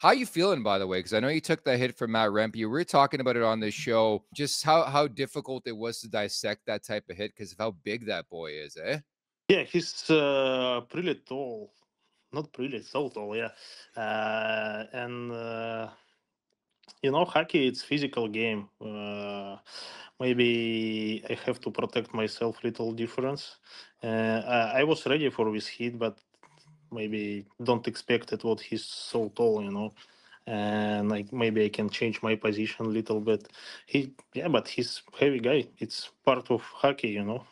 How you feeling, by the way? Because I know you took the hit from Matt Rempe. We were talking about it on this show, just how how difficult it was to dissect that type of hit because of how big that boy is, eh? Yeah, he's uh, pretty tall. Not pretty, so tall, yeah. Uh, and uh, you know, hockey it's physical game. Uh, maybe I have to protect myself little difference. Uh, I, I was ready for this hit, but maybe don't expect it what he's so tall, you know. And like maybe I can change my position a little bit. He yeah, but he's heavy guy. It's part of hockey, you know.